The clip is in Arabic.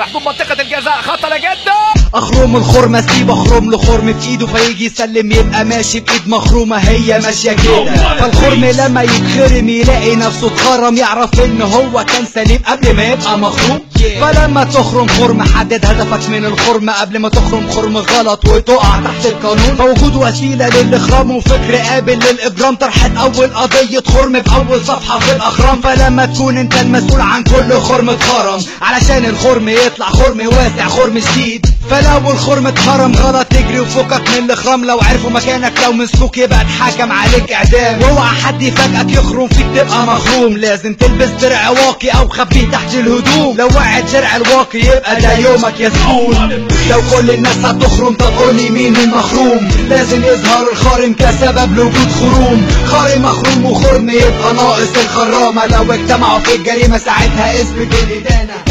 على حدود منطقة الجزاء خطرة جدا. اخرم الخرم اسيب اخرم له خرم في ايده فيجي يسلم يبقى ماشي بإيد مخرومة. هي ماشية كده. فالخرم لما يتخرم يلاقي نفسه اتخرم. يعرف إن هو كان سليم قبل ما يبقى مخروم. فلما تخرم خرم حدد هدفك من الخرم قبل ما تخرم خرم غلط وتقع تحت القانون. فوجود وسيلة للإخرام وفكر قابل للاجرام طرحت أول قضية خرم في اول صفحة في الأخرام. فلما تكون أنت المسؤول عن كل خرم اتخرم علشان الخرم يطلع خرم واسع خرم شديد. فلو الخرم اتخرم غلط تجري وفكك من الاخرام لو عرفوا مكانك لو مسكوك يبقى اتحكم عليك إعدام. واوعى حد يفاجئك يخرم فيك تبقى مخروم. لازم تلبس درع واقي أو خبيه تحت الهدوم. لو وقعت درع الواقي يبقى ده يومك يا زبون لو كل الناس هتخرم طب قولي مين المخروم؟ لازم يظهر الخارم كسبب لوجود خروم. خارم مخروم وخرم يبقى ناقص الخرامة. لو اجتمعوا في الجريمة ساعتها اثبت الادانه